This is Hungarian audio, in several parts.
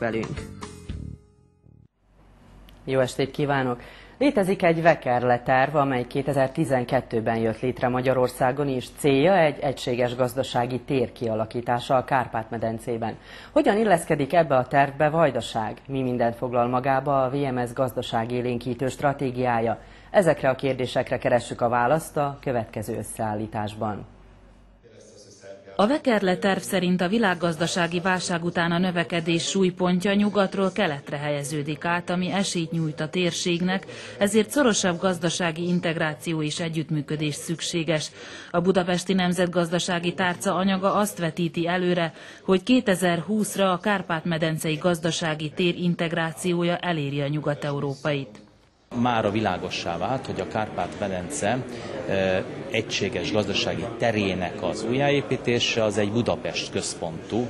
velünk. Jó estét kívánok! Létezik egy Vekerle terv, amely 2012-ben jött létre Magyarországon, és célja egy egységes gazdasági tér kialakítása a Kárpát-medencében. Hogyan illeszkedik ebbe a tervbe Vajdaság? Mi mindent foglal magába a VMS gazdasági élénkítő stratégiája? Ezekre a kérdésekre keressük a választ a következő összeállításban. A Vekerle terv szerint a világgazdasági válság után a növekedés súlypontja nyugatról keletre helyeződik át, ami esélyt nyújt a térségnek, ezért szorosabb gazdasági integráció és együttműködés szükséges. A Budapesti Nemzetgazdasági Tárca anyaga azt vetíti előre, hogy 2020-ra a Kárpát-medencei gazdasági tér integrációja eléri a nyugat-európait már a világossá vált, hogy a Kárpát-medence egységes gazdasági terének az újjáépítése az egy Budapest központú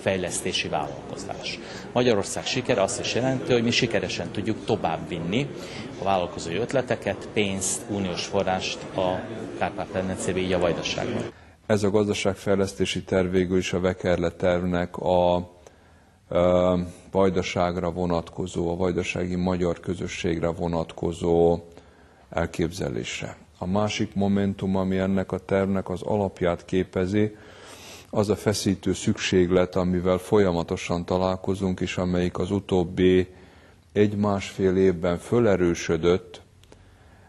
fejlesztési vállalkozás. Magyarország sikere azt is jelenti, hogy mi sikeresen tudjuk továbbvinni a vállalkozói ötleteket, pénzt, uniós forrást a Kárpát-medencébe, így. Ez a gazdaságfejlesztési terv végül is a Vekerle tervnek a vajdaságra vonatkozó, a vajdasági magyar közösségre vonatkozó elképzelésre. A másik momentum, ami ennek a tervnek az alapját képezi, az a feszítő szükséglet, amivel folyamatosan találkozunk, és amelyik az utóbbi egy-másfél évben fölerősödött,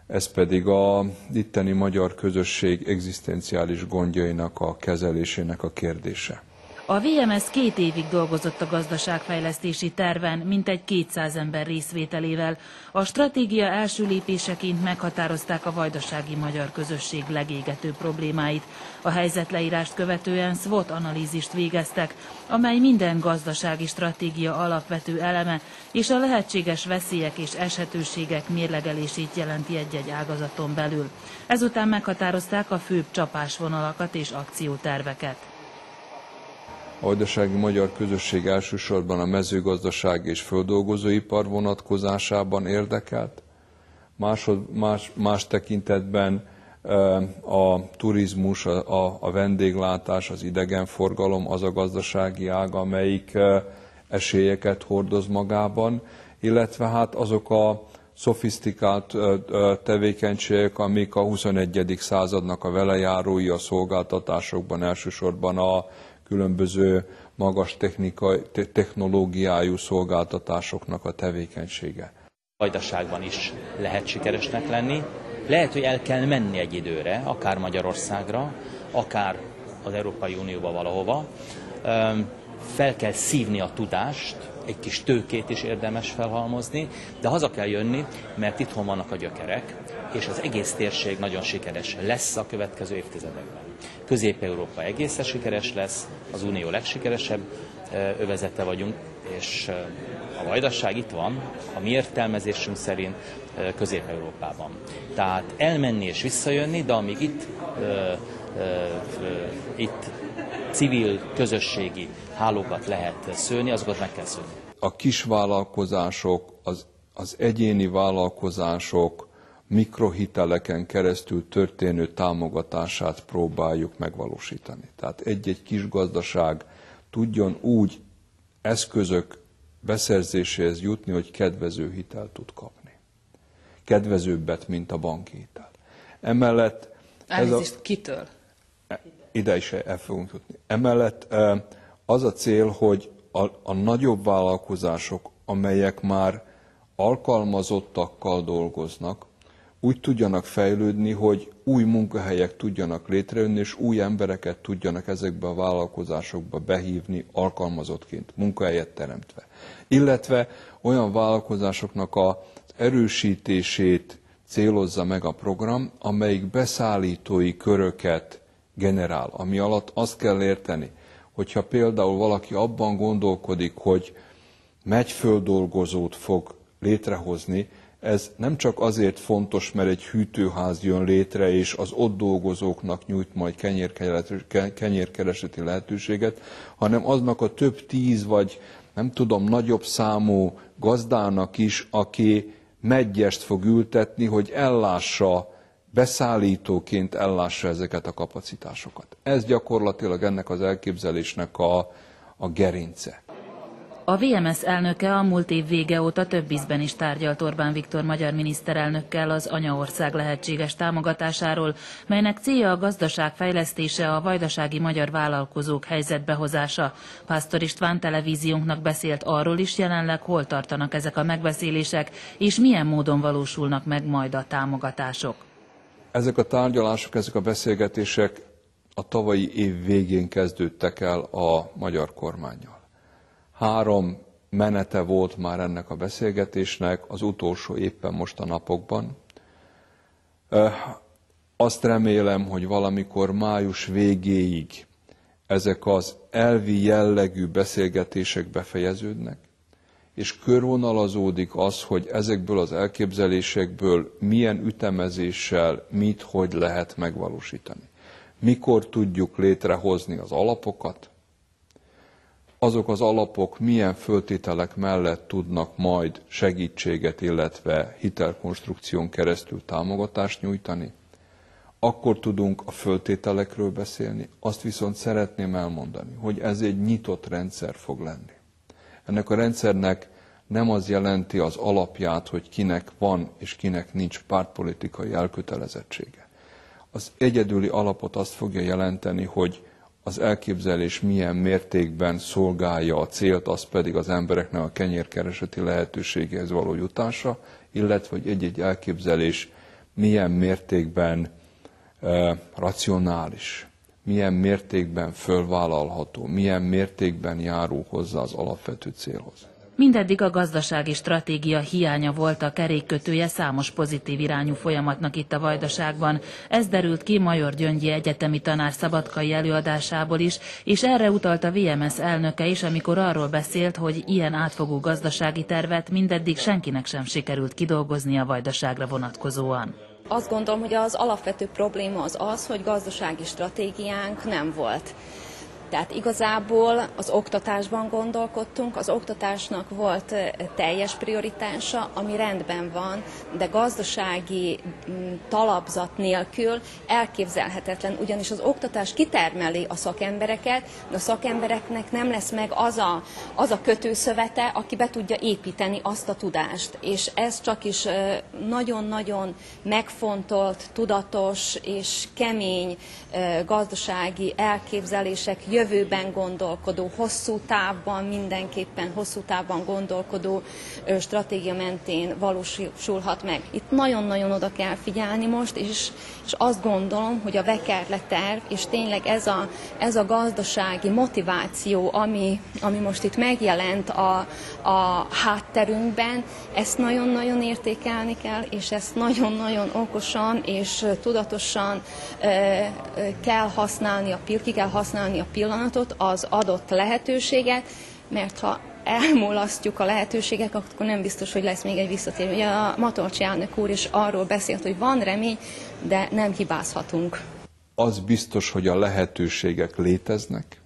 ez pedig a itteni magyar közösség egzisztenciális gondjainak a kezelésének a kérdése. A VMS két évig dolgozott a gazdaságfejlesztési terven, mintegy 200 ember részvételével. A stratégia első lépéseként meghatározták a vajdasági magyar közösség legégető problémáit. A helyzetleírást követően SWOT analízist végeztek, amely minden gazdasági stratégia alapvető eleme és a lehetséges veszélyek és eshetőségek mérlegelését jelenti egy-egy ágazaton belül. Ezután meghatározták a főbb csapásvonalakat és akcióterveket. A vajdasági magyar közösség elsősorban a mezőgazdaság és földolgozóipar vonatkozásában érdekelt, Másod, más, más tekintetben a turizmus, a, a vendéglátás, az idegenforgalom az a gazdasági ág, amelyik esélyeket hordoz magában, illetve hát azok a szofisztikált tevékenységek, amik a 21. századnak a velejárói a szolgáltatásokban elsősorban a különböző magas technikai, technológiájú szolgáltatásoknak a tevékenysége. Vajdaságban is lehet sikeresnek lenni. Lehet, hogy el kell menni egy időre, akár Magyarországra, akár az Európai Unióba valahova. Fel kell szívni a tudást, egy kis tőkét is érdemes felhalmozni, de haza kell jönni, mert itthon vannak a gyökerek, és az egész térség nagyon sikeres lesz a következő évtizedekben. Közép-Európa egészen sikeres lesz, az Unió legsikeresebb övezete vagyunk, és a vajdaság itt van, a mi értelmezésünk szerint Közép-Európában. Tehát elmenni és visszajönni, de amíg itt, itt civil, közösségi hálókat lehet szőni, azokat meg kell szőni. A kisvállalkozások, az, az egyéni vállalkozások mikrohiteleken keresztül történő támogatását próbáljuk megvalósítani. Tehát egy-egy kis gazdaság tudjon úgy eszközök beszerzéséhez jutni, hogy kedvező hitelt tud kapni. Kedvezőbbet, mint a banki hitel. Emellett... Ez a... kitől? Ide is el fogunk jutni. Emellett az a cél, hogy a, a nagyobb vállalkozások, amelyek már alkalmazottakkal dolgoznak, úgy tudjanak fejlődni, hogy új munkahelyek tudjanak létrejönni, és új embereket tudjanak ezekbe a vállalkozásokba behívni alkalmazottként, munkahelyet teremtve. Illetve olyan vállalkozásoknak az erősítését célozza meg a program, amelyik beszállítói köröket generál, ami alatt azt kell érteni, hogyha például valaki abban gondolkodik, hogy megyföldolgozót fog létrehozni, ez nem csak azért fontos, mert egy hűtőház jön létre, és az ott dolgozóknak nyújt majd kenyérkereseti lehetőséget, hanem aznak a több tíz vagy nem tudom, nagyobb számú gazdának is, aki megyest fog ültetni, hogy ellássa beszállítóként ellássa ezeket a kapacitásokat. Ez gyakorlatilag ennek az elképzelésnek a, a gerince. A VMS elnöke a múlt év vége óta több ízben is tárgyalt Orbán Viktor magyar miniszterelnökkel az anyaország lehetséges támogatásáról, melynek célja a gazdaság fejlesztése, a vajdasági magyar vállalkozók helyzetbehozása. Pásztor István televíziónknak beszélt arról is jelenleg, hol tartanak ezek a megbeszélések, és milyen módon valósulnak meg majd a támogatások. Ezek a tárgyalások, ezek a beszélgetések a tavalyi év végén kezdődtek el a magyar kormányjal. Három menete volt már ennek a beszélgetésnek, az utolsó éppen most a napokban. Azt remélem, hogy valamikor május végéig ezek az elvi jellegű beszélgetések befejeződnek, és körvonalazódik az, hogy ezekből az elképzelésekből milyen ütemezéssel mit, hogy lehet megvalósítani. Mikor tudjuk létrehozni az alapokat, azok az alapok milyen föltételek mellett tudnak majd segítséget, illetve hitelkonstrukción keresztül támogatást nyújtani, akkor tudunk a föltételekről beszélni. Azt viszont szeretném elmondani, hogy ez egy nyitott rendszer fog lenni. Ennek a rendszernek nem az jelenti az alapját, hogy kinek van és kinek nincs pártpolitikai elkötelezettsége. Az egyedüli alapot azt fogja jelenteni, hogy az elképzelés milyen mértékben szolgálja a célt, az pedig az embereknek a kenyérkereseti lehetőségéhez való jutása, illetve hogy egy-egy elképzelés milyen mértékben e, racionális, milyen mértékben fölvállalható, milyen mértékben járul hozzá az alapvető célhoz. Mindeddig a gazdasági stratégia hiánya volt a kerékkötője számos pozitív irányú folyamatnak itt a Vajdaságban. Ez derült ki Major Gyöngyi egyetemi tanár szabadkai előadásából is, és erre utalt a VMS elnöke is, amikor arról beszélt, hogy ilyen átfogó gazdasági tervet mindeddig senkinek sem sikerült kidolgozni a Vajdaságra vonatkozóan. Azt gondolom, hogy az alapvető probléma az az, hogy gazdasági stratégiánk nem volt. Tehát igazából az oktatásban gondolkodtunk, az oktatásnak volt teljes prioritása, ami rendben van, de gazdasági mm, talapzat nélkül elképzelhetetlen, ugyanis az oktatás kitermeli a szakembereket, de a szakembereknek nem lesz meg az a, az a kötőszövete, aki be tudja építeni azt a tudást. És ez csak is nagyon-nagyon megfontolt, tudatos és kemény gazdasági elképzelések jövőben gondolkodó, hosszú távban, mindenképpen hosszú távban gondolkodó stratégia mentén valósulhat meg. Itt nagyon-nagyon oda kell figyelni most, és, és azt gondolom, hogy a Vekerle terv, és tényleg ez a, ez a gazdasági motiváció, ami, ami most itt megjelent a, a hátterünkben, ezt nagyon-nagyon értékelni kell, és ezt nagyon-nagyon okosan és tudatosan kell használni a, ki kell használni a pillanatot, az adott lehetőséget, mert ha elmulasztjuk a lehetőségek, akkor nem biztos, hogy lesz még egy visszatérő. Ugye a Matolcsi elnök úr is arról beszélt, hogy van remény, de nem hibázhatunk. Az biztos, hogy a lehetőségek léteznek,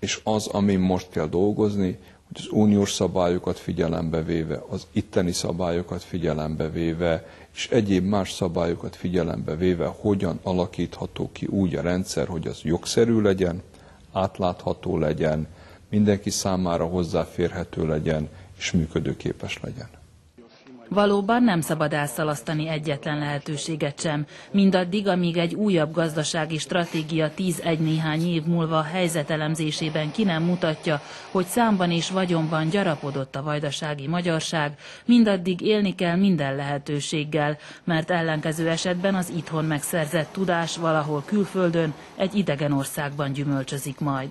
és az, amin most kell dolgozni, hogy az uniós szabályokat figyelembe véve, az itteni szabályokat figyelembe véve, és egyéb más szabályokat figyelembe véve, hogyan alakítható ki úgy a rendszer, hogy az jogszerű legyen, átlátható legyen, mindenki számára hozzáférhető legyen, és működőképes legyen. Valóban nem szabad elszalasztani egyetlen lehetőséget sem, mindaddig, amíg egy újabb gazdasági stratégia 10-1 néhány év múlva helyzetelemzésében ki nem mutatja, hogy számban és vagyonban gyarapodott a vajdasági magyarság, mindaddig élni kell minden lehetőséggel, mert ellenkező esetben az itthon megszerzett tudás valahol külföldön, egy idegen országban gyümölcsözik majd.